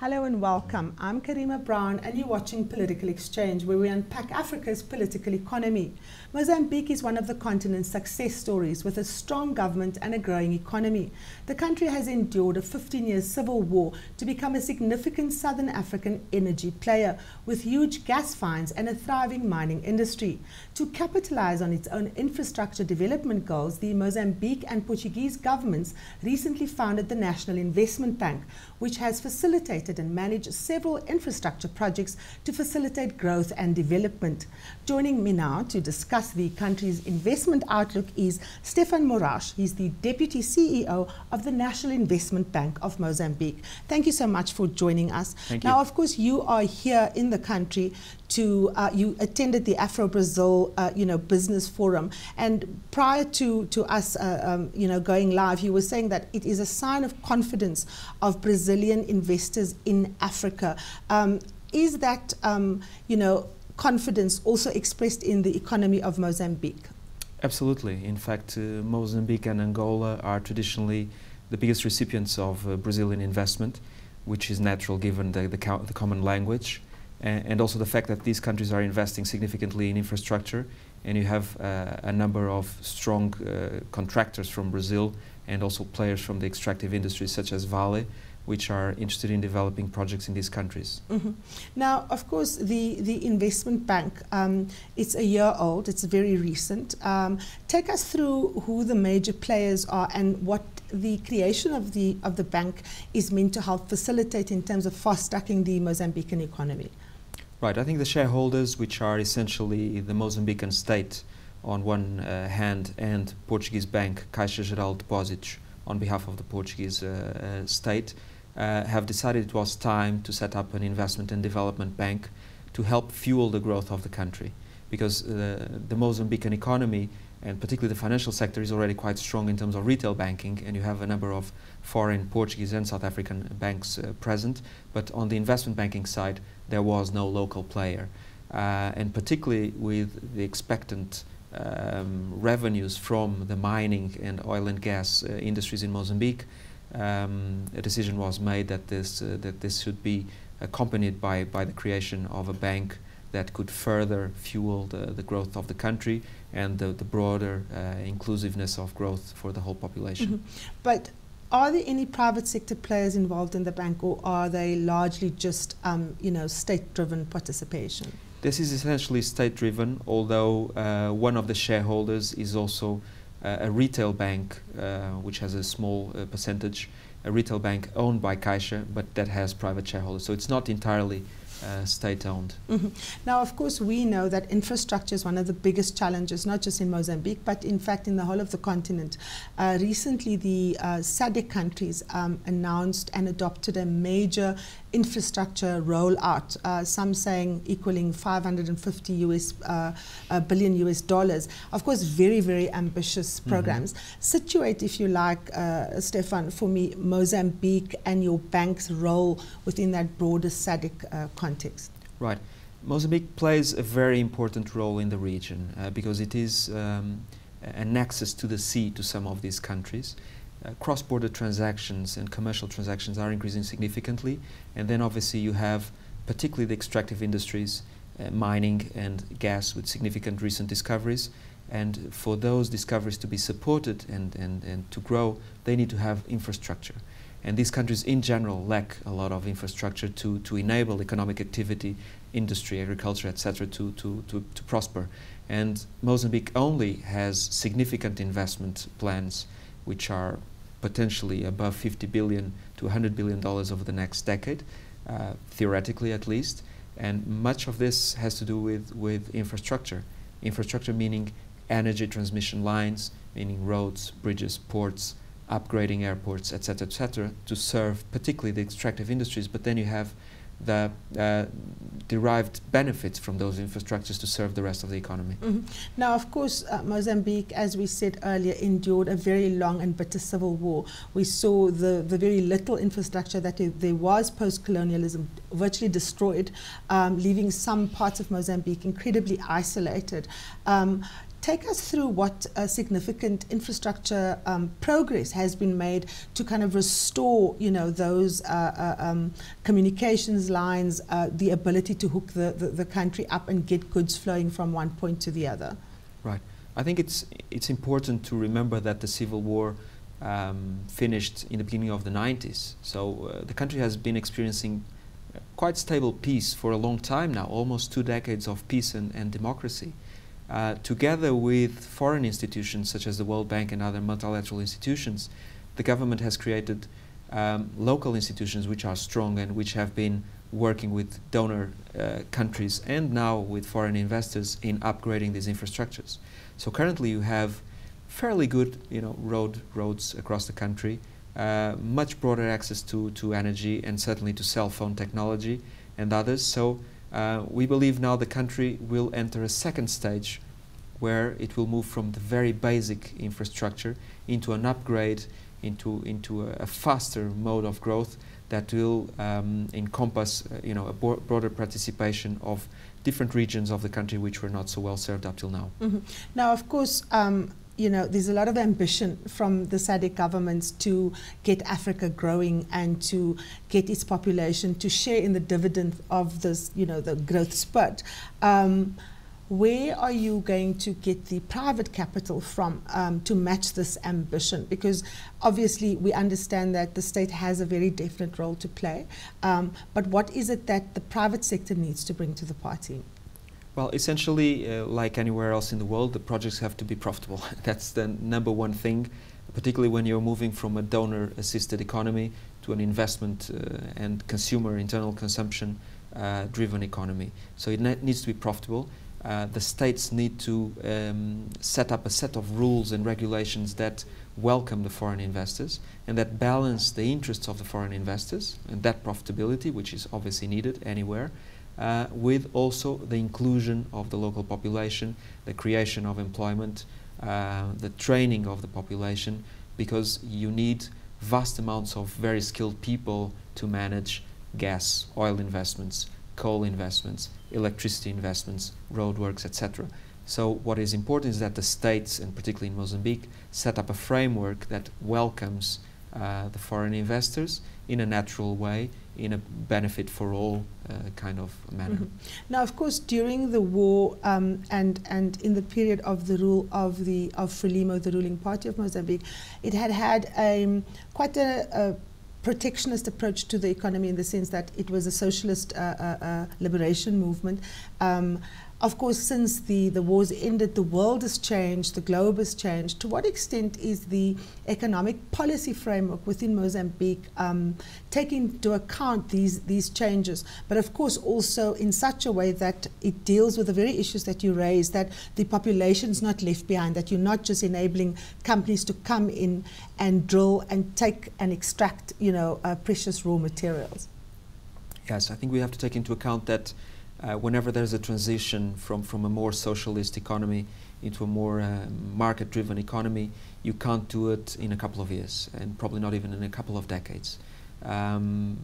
Hello and welcome. I'm Karima Brown, and you're watching Political Exchange, where we unpack Africa's political economy. Mozambique is one of the continent's success stories with a strong government and a growing economy. The country has endured a 15 year civil war to become a significant southern African energy player with huge gas finds and a thriving mining industry. To capitalize on its own infrastructure development goals, the Mozambique and Portuguese governments recently founded the National Investment Bank, which has facilitated and manage several infrastructure projects to facilitate growth and development. Joining me now to discuss the country's investment outlook is Stephan Morais. He's the Deputy CEO of the National Investment Bank of Mozambique. Thank you so much for joining us. Thank now, you. of course, you are here in the country to uh, you attended the Afro Brazil uh, you know business forum. And prior to to us uh, um, you know going live you were saying that it is a sign of confidence of Brazilian investors in Africa. Um, is that um, you know confidence also expressed in the economy of Mozambique? Absolutely. In fact, uh, Mozambique and Angola are traditionally the biggest recipients of uh, Brazilian investment, which is natural given the, the, the common language and, and, also the fact that these countries are investing significantly in infrastructure. And you have uh, a number of strong uh, contractors from Brazil and also players from the extractive industries, such as Vale, which are interested in developing projects in these countries. Mm -hmm. Now, of course, the, the investment bank, um, it's a year old, it's very recent. Um, take us through who the major players are and what the creation of the, of the bank is meant to help facilitate in terms of fast-tracking the Mozambican economy. Right, I think the shareholders, which are essentially the Mozambican state on one uh, hand and Portuguese bank Caixa Geral de Depósitos on behalf of the Portuguese uh, uh, state, uh, have decided it was time to set up an investment and development bank to help fuel the growth of the country. Because uh, the Mozambican economy, and particularly the financial sector, is already quite strong in terms of retail banking, and you have a number of foreign, Portuguese, and South African banks uh, present. But on the investment banking side, there was no local player. Uh, and particularly with the expectant um, revenues from the mining and oil and gas uh, industries in Mozambique, um, a decision was made that this uh, that this should be accompanied by by the creation of a bank that could further fuel the, the growth of the country and the, the broader uh, inclusiveness of growth for the whole population. Mm -hmm. But are there any private sector players involved in the bank, or are they largely just um, you know state-driven participation? This is essentially state-driven, although uh, one of the shareholders is also uh, a retail bank, uh, which has a small uh, percentage, a retail bank owned by Caixa, but that has private shareholders. So it's not entirely uh, state-owned. Mm -hmm. Now, of course, we know that infrastructure is one of the biggest challenges, not just in Mozambique, but in fact in the whole of the continent. Uh, recently, the uh, SADC countries um, announced and adopted a major infrastructure rollout, uh, some saying equaling 550 US uh, uh, billion US dollars. Of course, very, very ambitious mm-hmm. programs. Mm -hmm. Situate, if you like, uh, Stephan, for me, Mozambique and your bank's role within that broader SADC uh, context. Right. Mozambique plays a very important role in the region uh, because it is um, an access to the sea to some of these countries uh, cross-border transactions and commercial transactions are increasing significantly. And then obviously you have particularly the extractive industries, uh, mining and gas with significant recent discoveries. And for those discoveries to be supported and, and, and to grow, they need to have infrastructure. And these countries in general lack a lot of infrastructure to, to enable economic activity, industry, agriculture, etc., to, to, to, to prosper. And Mozambique only has significant investment plans which are potentially above 50 billion to 100 billion dollars over the next decade, uh, theoretically at least. And much of this has to do with, with infrastructure. Infrastructure meaning energy transmission lines, meaning roads, bridges, ports, upgrading airports, etc., etc., to serve particularly the extractive industries. But then you have the uh, derived benefits from those infrastructures to serve the rest of the economy. Mm -hmm. Now, of course, uh, Mozambique, as we said earlier, endured a very long and bitter civil war. We saw the, the very little infrastructure that there was post-colonialism virtually destroyed, um, leaving some parts of Mozambique incredibly isolated. Um, take us through what significant infrastructure um, progress has been made to kind of restore, you know, those uh, uh, um, communications lines, uh, the ability to hook the, the, the, country up and get goods flowing from one point to the other. Right. I think it's it's important to remember that the civil war um, finished in the beginning of the 90s. So uh, the country has been experiencing quite stable peace for a long time now, almost two decades of peace and, and democracy. Uh, together with foreign institutions such as the World Bank and other multilateral institutions, the government has created um, local institutions which are strong and which have been working with donor uh, countries and now with foreign investors in upgrading these infrastructures. So currently you have fairly good you know, road, roads across the country, uh, much broader access to, to energy and certainly to cell phone technology and others. So uh, we believe now the country will enter a second stage where it will move from the very basic infrastructure into an upgrade, into, into a, a faster mode of growth that will um, encompass uh, you know, a broader participation of different regions of the country which were not so well served up till now. Mm -hmm. Now, of course, um, you know, there's a lot of ambition from the SADC governments to get Africa growing and to get its population to share in the dividend of this, you know, the growth spurt. Um, where are you going to get the private capital from um, to match this ambition? Because obviously we understand that the state has a very definite role to play, um, but what is it that the private sector needs to bring to the party? Well, essentially, uh, like anywhere else in the world, the projects have to be profitable. That's the number one thing, particularly when you're moving from a donor-assisted economy to an investment uh, and consumer internal consumption uh, driven economy. So it needs to be profitable. Uh, the states need to um, set up a set of rules and regulations that welcome the foreign investors and that balance the interests of the foreign investors and that profitability, which is obviously needed anywhere, uh, with also the inclusion of the local population, the creation of employment, uh, the training of the population, because you need vast amounts of very skilled people to manage gas, oil investments, coal investments, electricity investments, roadworks, etc. So what is important is that the states, and particularly in Mozambique, set up a framework that welcomes uh, the foreign investors in a natural way, in a benefit for all uh, kind of manner. Mm -hmm. Now, of course, during the war um, and and in the period of the rule of the of Frelimo, the ruling party of Mozambique, it had had um, quite a, a protectionist approach to the economy in the sense that it was a socialist uh, uh, uh liberation movement. Um, of course, since the, the wars ended, the world has changed, the globe has changed. To what extent is the economic policy framework within Mozambique um, taking into account these, these changes, but of course also in such a way that it deals with the very issues that you raised, that the population is not left behind, that you're not just enabling companies to come in and drill and take and extract, you know, uh, precious raw materials? Yes, I think we have to take into account that uh, whenever there's a transition from, from a more socialist economy into a more uh, market-driven economy, you can't do it in a couple of years, and probably not even in a couple of decades. Um,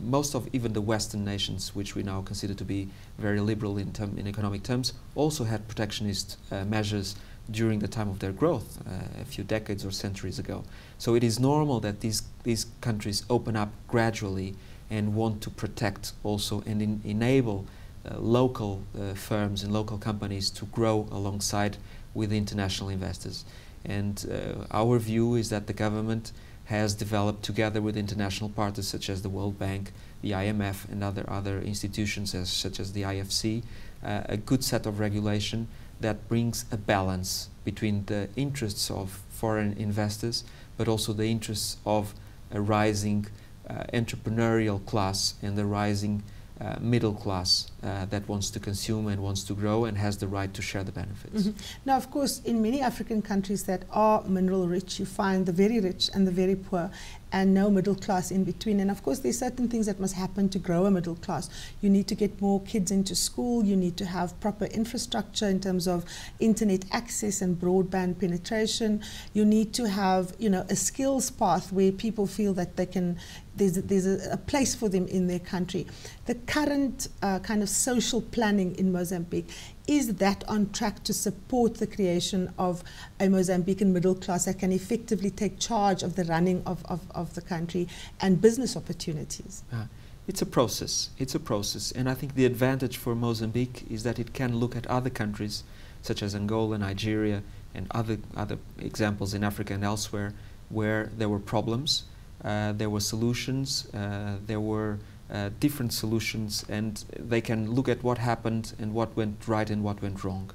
most of even the Western nations, which we now consider to be very liberal in, term, in economic terms, also had protectionist uh, measures during the time of their growth, uh, a few decades or centuries ago. So it is normal that these, these countries open up gradually and want to protect also and enable local uh, firms and local companies to grow alongside with international investors. And uh, our view is that the government has developed together with international partners such as the World Bank, the IMF and other, other institutions as, such as the IFC, uh, a good set of regulation that brings a balance between the interests of foreign investors but also the interests of a rising uh, entrepreneurial class and the rising uh, middle class uh, that wants to consume and wants to grow and has the right to share the benefits. Mm -hmm. Now, of course, in many African countries that are mineral rich, you find the very rich and the very poor and no middle class in between. And of course, there's certain things that must happen to grow a middle class. You need to get more kids into school. You need to have proper infrastructure in terms of internet access and broadband penetration. You need to have, you know, a skills path where people feel that they can there's a, there's a, a, place for them in their country. The current uh, kind of social planning in Mozambique is that on track to support the creation of a Mozambican middle class that can effectively take charge of the running of, of, of the country and business opportunities? Uh, it's a process. It's a process. And I think the advantage for Mozambique is that it can look at other countries such as Angola, Nigeria, and other, other examples in Africa and elsewhere where there were problems, uh, there were solutions, uh, there were uh, different solutions, and they can look at what happened and what went right and what went wrong.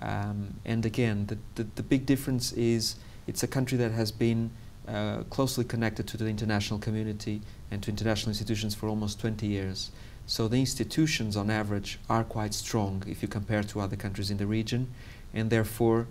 Um, and again, the, the, the, big difference is it's a country that has been uh, closely connected to the international community and to international institutions for almost 20 years. So the institutions, on average, are quite strong if you compare to other countries in the region, and therefore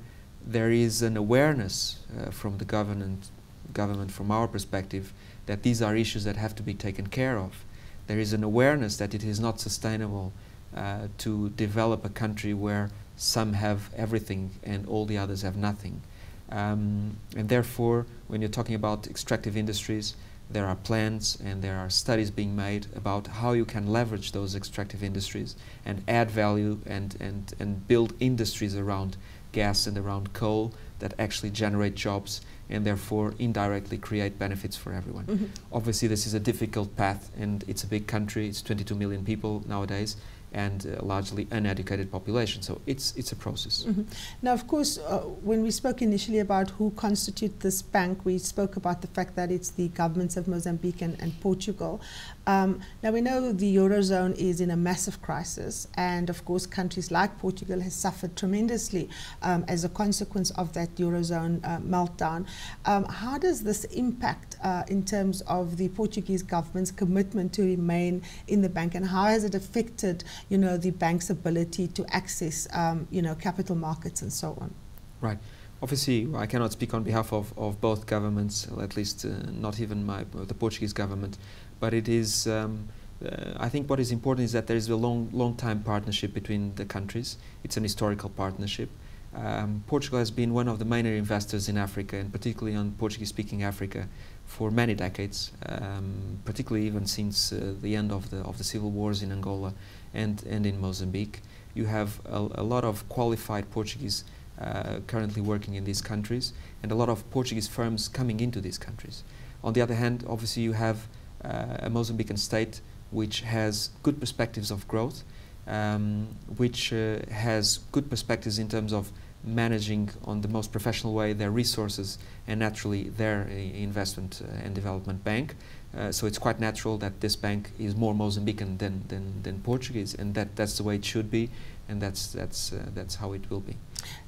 there is an awareness uh, from the government, government, from our perspective, that these are issues that have to be taken care of. There is an awareness that it is not sustainable uh, to develop a country where some have everything and all the others have nothing. Um, and therefore, when you're talking about extractive industries, there are plans and there are studies being made about how you can leverage those extractive industries and add value and, and, and build industries around gas and around coal that actually generate jobs and therefore indirectly create benefits for everyone. Mm -hmm. Obviously, this is a difficult path and it's a big country, it's 22 million people nowadays, and a largely uneducated population. So it's, it's a process. Mm -hmm. Now, of course, uh, when we spoke initially about who constitute this bank, we spoke about the fact that it's the governments of Mozambique and, and Portugal. Um, now, we know the Eurozone is in a massive crisis, and of course, countries like Portugal has suffered tremendously um, as a consequence of that Eurozone uh, meltdown. Um, how does this impact uh, in terms of the Portuguese government's commitment to remain in the bank, and how has it affected you know, the bank's ability to access, um, you know, capital markets and so on. Right. Obviously, I cannot speak on behalf of, of both governments, at least uh, not even my, the Portuguese government, but it is, um, uh, I think what is important is that there is a long, long time partnership between the countries. It's an historical partnership. Um, Portugal has been one of the major investors in Africa, and particularly on Portuguese-speaking Africa, for many decades, um, particularly even since uh, the end of the, of the civil wars in Angola and, and in Mozambique. You have a, a lot of qualified Portuguese uh, currently working in these countries and a lot of Portuguese firms coming into these countries. On the other hand, obviously you have uh, a Mozambican state which has good perspectives of growth, um, which uh, has good perspectives in terms of managing on the most professional way their resources and naturally their uh, investment uh, and development bank. Uh, so it's quite natural that this bank is more Mozambican than, than, than Portuguese, and that, that's the way it should be, and that's, that's, uh, that's how it will be.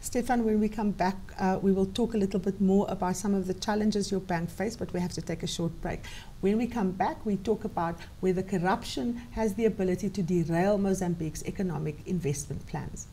Stephan, when we come back, uh, we will talk a little bit more about some of the challenges your bank faced, but we have to take a short break. When we come back, we talk about whether corruption has the ability to derail Mozambique's economic investment plans.